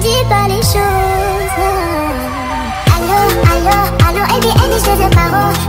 dis pas les choses. Allô, allô, allô, ADN, je te sépare.